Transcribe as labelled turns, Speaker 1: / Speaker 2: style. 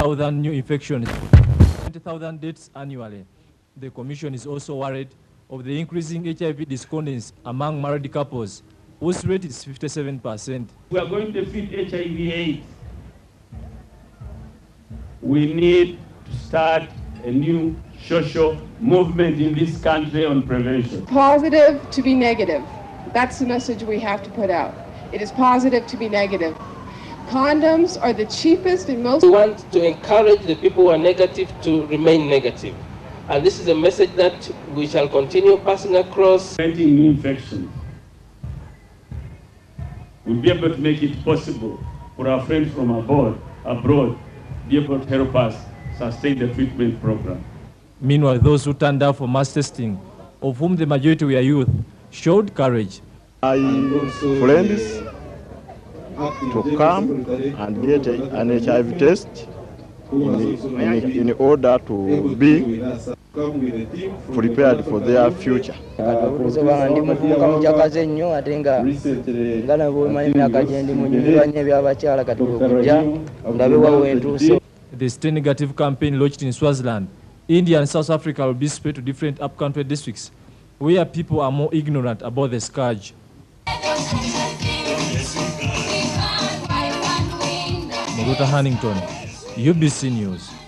Speaker 1: 20,000 new infections, 20,000 deaths annually. The Commission is also worried of the increasing HIV discordance among married couples, whose rate is 57%.
Speaker 2: We are going to defeat HIV AIDS. We need to start a new social movement in this country on prevention.
Speaker 3: Positive to be negative. That's the message we have to put out. It is positive to be negative. Condoms are the cheapest and most.
Speaker 4: We want to encourage the people who are negative to remain negative. And this is a message that we shall continue passing across.
Speaker 2: Preventing new infections. We'll be able to make it possible for our friends from abroad, abroad be able to help us sustain the treatment program.
Speaker 1: Meanwhile, those who turned out for mass testing, of whom the majority were youth, showed courage.
Speaker 5: My friends to come and get a- an HIV test in, in, in order to be prepared for their future.
Speaker 6: ndi ate nga nga emyaka gye ndi munyumirwa nnyo ebyabakyala kati okujja ndabe wawe entuuse
Speaker 1: The Stay Negative campaign launched in Swaziland, India and South Africa will be spread to different upcountry districts where people are more ignorant about the scourge. Muruta Hannington, UBC News.